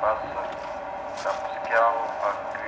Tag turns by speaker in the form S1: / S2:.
S1: Passa, Campo Schiavo, a